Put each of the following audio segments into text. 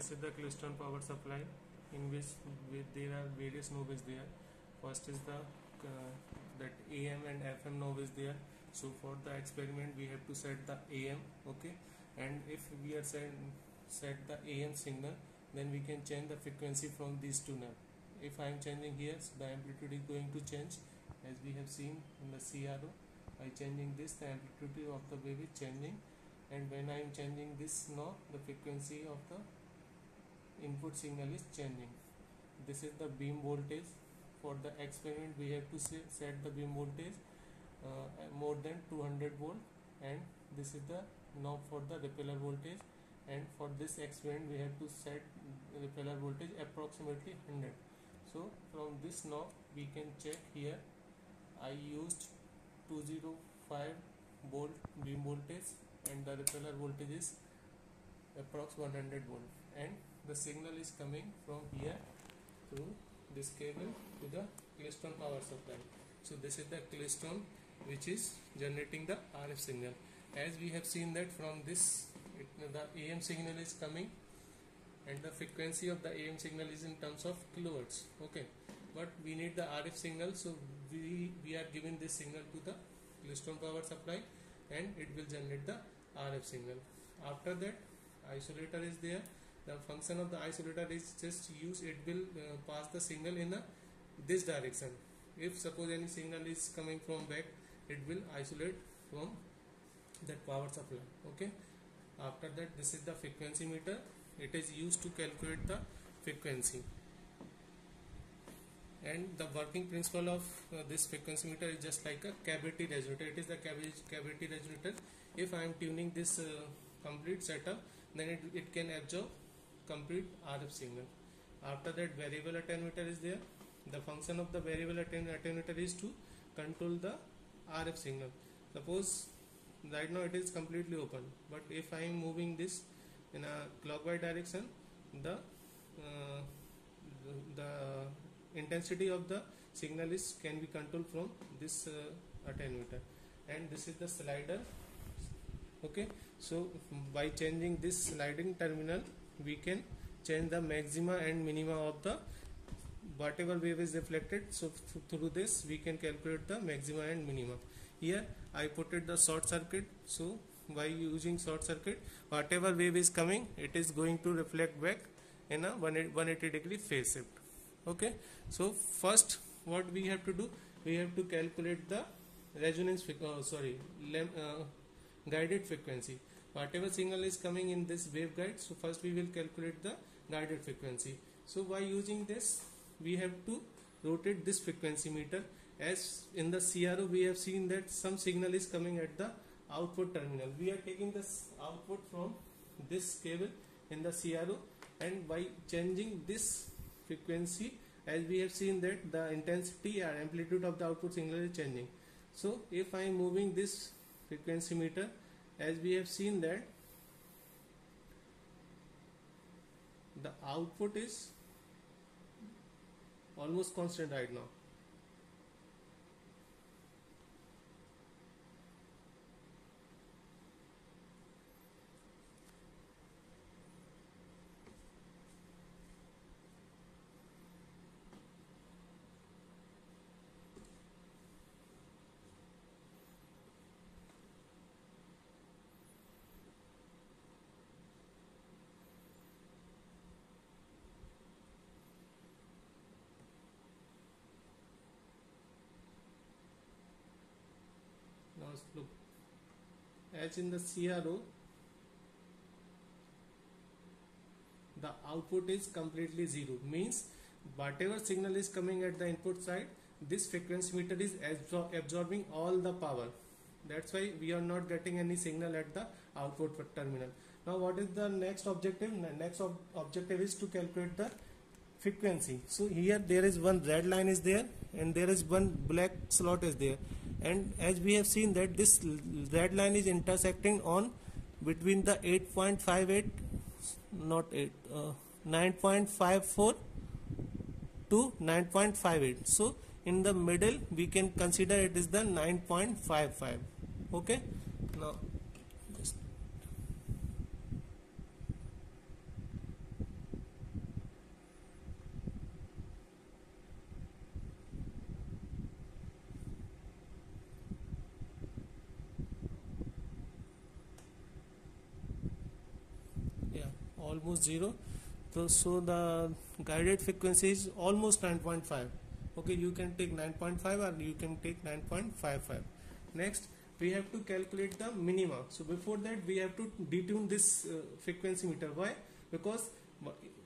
this is the Klystron power supply in which there are various knobs there. First is the uh, that AM and FM knob is there. So for the experiment we have to set the AM okay? And if we are set, set the AM signal then we can change the frequency from these two knobs if I am changing here so the amplitude is going to change. As we have seen in the CRO by changing this the amplitude of the wave is changing. And when I am changing this knob the frequency of the input signal is changing. This is the beam voltage. For the experiment we have to set the beam voltage uh, more than 200 volt. And this is the knob for the repeller voltage. And for this experiment we have to set repeller voltage approximately 100 so from this knob we can check here. I used 205 volt beam voltage and the repeller voltage is approx 100 volt. And the signal is coming from here through this cable to the Klystron power supply. So this is the Klystron which is generating the RF signal. As we have seen that from this it, the AM signal is coming and the frequency of the AM signal is in terms of kilohertz okay? But we need the RF signal so we we are giving this signal to the Klystron power supply and it will generate the RF signal. After that isolator is there the function of the isolator is just use it will uh, pass the signal in a, this direction. If suppose any signal is coming from back it will isolate from that power supply okay? After that this is the frequency meter. It is used to calculate the frequency. And the working principle of uh, this frequency meter is just like a cavity resonator. It is the cavity, resonator. If I am tuning this uh, complete setup then it, it can absorb complete RF signal. After that variable attenuator is there. The function of the variable attenuator is to control the RF signal. Suppose right now it is completely open but if I am moving this in a clockwise direction the uh, the intensity of the signal is can be controlled from this uh, attenuator. And this is the slider. Okay? So by changing this sliding terminal we can change the maxima and minima of the whatever wave is reflected. So through this we can calculate the maxima and minima. Here I put it the short circuit. So by using short circuit whatever wave is coming it is going to reflect back in a 180 degree phase shift. Okay? So first what we have to do we have to calculate the resonance uh, sorry uh, guided frequency whatever signal is coming in this waveguide so first we will calculate the guided frequency. So by using this we have to rotate this frequency meter. As in the CRO we have seen that some signal is coming at the output terminal. We are taking this output from this cable in the CRO and by changing this frequency as we have seen that the intensity or amplitude of the output signal is changing. So if I am moving this frequency meter as we have seen that the output is almost constant right now as in the CRO the output is completely zero. Means whatever signal is coming at the input side this frequency meter is absor absorbing all the power. That's why we are not getting any signal at the output terminal. Now what is the next objective? Next ob objective is to calculate the frequency. So here there is one red line is there and there is one black slot is there and as we have seen that this red line is intersecting on between the 8.58 not 8 uh, 9.54 to 9.58 so in the middle we can consider it is the 9.55 okay? Now almost 0 so, so the guided frequency is almost 9.5 okay you can take 9.5 or you can take 9.55 next we have to calculate the minima. So before that we have to detune this uh, frequency meter. Why? Because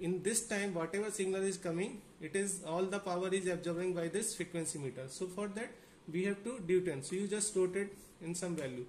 in this time whatever signal is coming it is all the power is absorbing by this frequency meter. So for that we have to detune. So you just rotate in some value.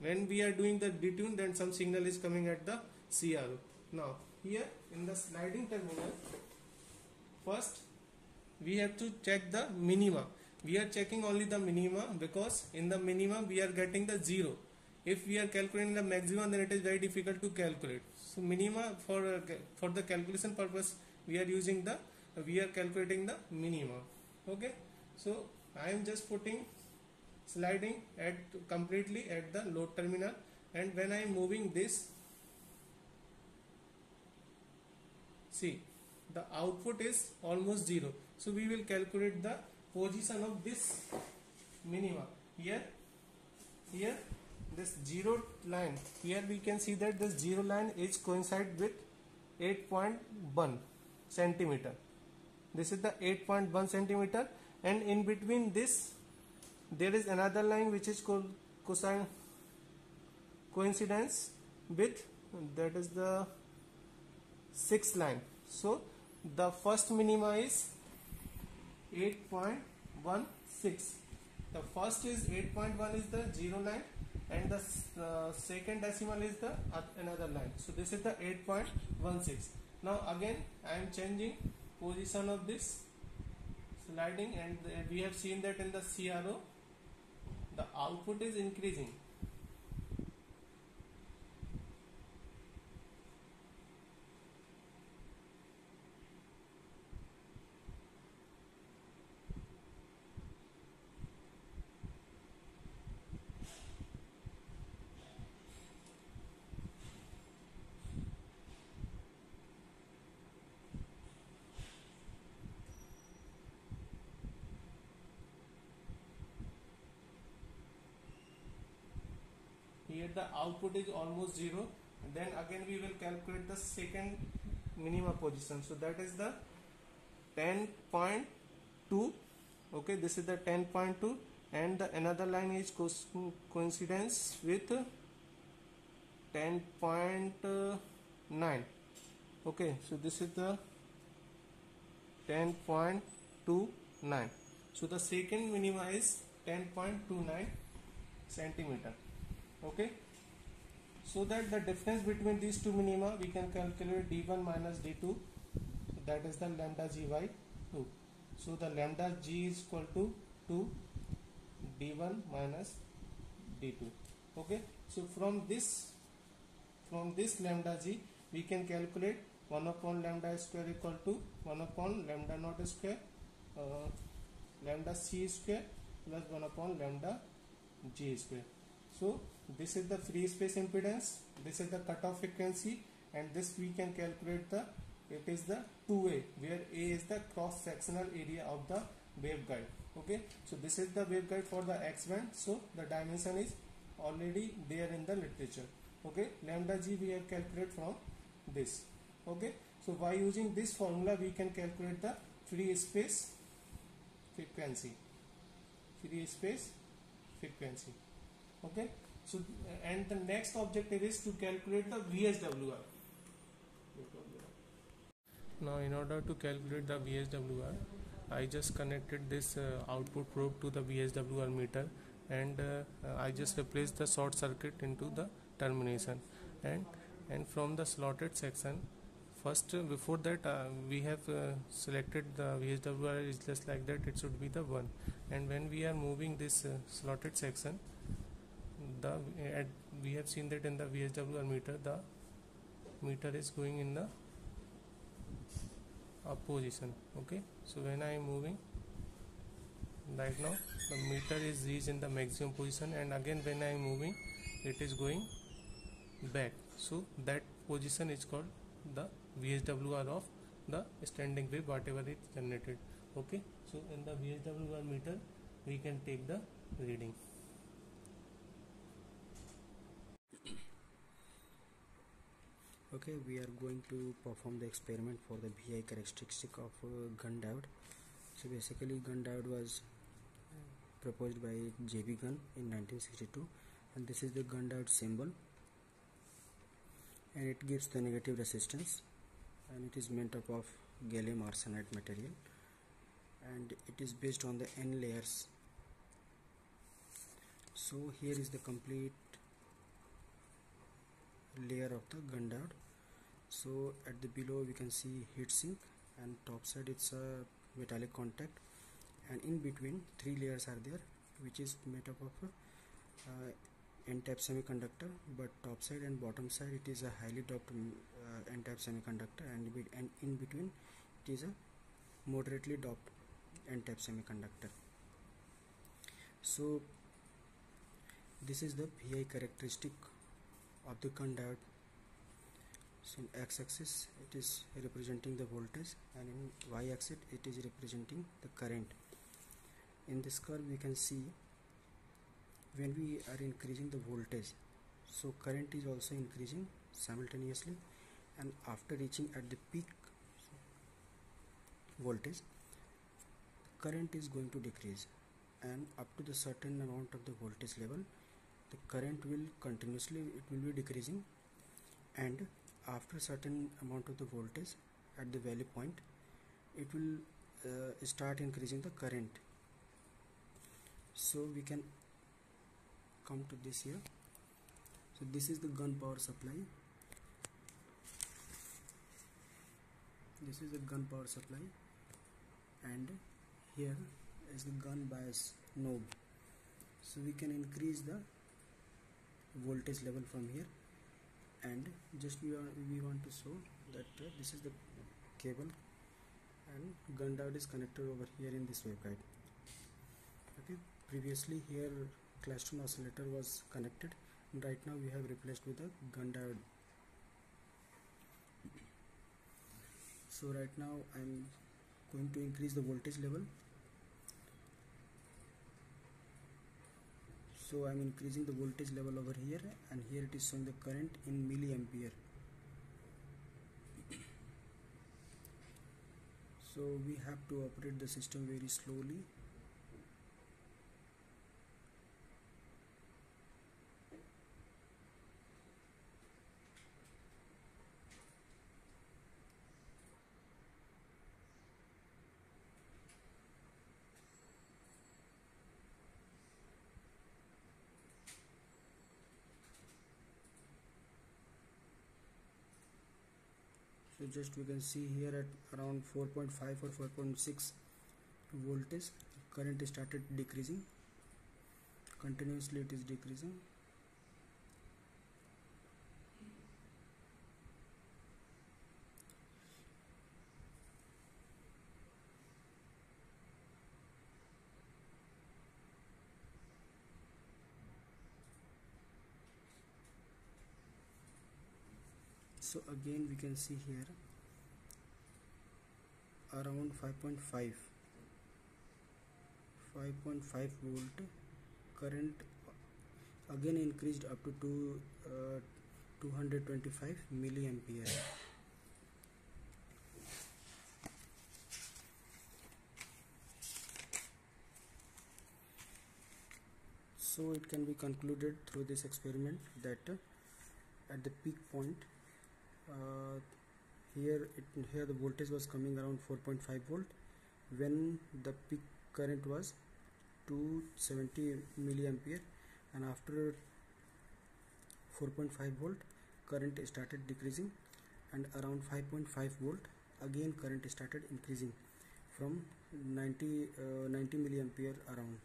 When we are doing the detune then some signal is coming at the CRO now here in the sliding terminal first we have to check the minima we are checking only the minima because in the minimum we are getting the zero if we are calculating the maximum then it is very difficult to calculate so minima for uh, for the calculation purpose we are using the uh, we are calculating the minima okay so i am just putting sliding at completely at the load terminal and when i am moving this see the output is almost zero. So we will calculate the position of this minima. Here here this zero line. Here we can see that this zero line is coincide with 8.1 centimeter. This is the 8.1 centimeter. And in between this there is another line which is called cosine coincidence with that is the sixth line. So the first minima is 8.16 the first is 8.1 is the zero line and the uh, second decimal is the uh, another line. So this is the 8.16 now again I am changing position of this sliding and we have seen that in the CRO the output is increasing here the output is almost zero then again we will calculate the second minima position. So that is the 10.2 okay this is the 10.2 and the another line is coincidence with 10.9 okay so this is the 10.29 so the second minima is 10.29 centimeter okay so that the difference between these two minima we can calculate d1 minus d2 so that is the lambda g by 2 so the lambda g is equal to 2 d1 minus d2 okay? So from this from this lambda g we can calculate 1 upon lambda square equal to 1 upon lambda naught square uh, lambda c square plus 1 upon lambda g square so this is the free space impedance this is the cutoff frequency and this we can calculate the it is the 2A where a is the cross sectional area of the waveguide okay? So this is the waveguide for the x band so the dimension is already there in the literature okay? Lambda g we have calculated from this okay? So by using this formula we can calculate the free space frequency free space frequency okay? So and the next objective is to calculate the VSWR now in order to calculate the VSWR I just connected this uh, output probe to the VSWR meter and uh, I just replaced the short circuit into the termination. And and from the slotted section first uh, before that uh, we have uh, selected the VSWR is just like that it should be the one. And when we are moving this uh, slotted section the at, we have seen that in the VSWR meter the meter is going in the up position okay? So when I am moving right now the meter is reached in the maximum position and again when I am moving it is going back. So that position is called the VSWR of the standing wave whatever it generated okay? So in the VSWR meter we can take the reading okay we are going to perform the experiment for the VI characteristic of uh, Gunn diode so basically Gunn diode was proposed by JB Gunn in 1962 and this is the Gunn diode symbol and it gives the negative resistance and it is made up of gallium arsenide material and it is based on the n layers. So here is the complete layer of the Gunn diode so at the below we can see heatsink and top side it's a metallic contact. And in between three layers are there which is made up of uh, n-type semiconductor. But top side and bottom side it is a highly doped uh, n-type semiconductor. And, and in between it is a moderately doped n-type semiconductor. So this is the VI characteristic of the diode so in x-axis it is representing the voltage and in y-axis it is representing the current. In this curve we can see when we are increasing the voltage so current is also increasing simultaneously and after reaching at the peak voltage current is going to decrease and up to the certain amount of the voltage level the current will continuously it will be decreasing and after a certain amount of the voltage at the value point it will uh, start increasing the current. So we can come to this here. So this is the Gunn power supply. This is the Gunn power supply. And here is the Gunn bias knob. So we can increase the voltage level from here and just we, are, we want to show that uh, this is the cable and Gunn is connected over here in this waveguide. Okay previously here Klystron oscillator was connected right now we have replaced with a Gunn diode so right now I'm going to increase the voltage level so I'm increasing the voltage level over here and here it is showing the current in milliampere. So we have to operate the system very slowly just we can see here at around 4.5 or 4.6 voltage. Current started decreasing. Continuously it is decreasing so again we can see here around 5.5 5.5 volt current again increased up to two, uh, 225 milliampere. So it can be concluded through this experiment that uh, at the peak point uh, here it, here the voltage was coming around 4.5 volt. When the peak current was 270 milliampere and after 4.5 volt current started decreasing and around 5.5 volt again current started increasing from 90 uh, 90 milliampere around